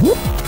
Whoop.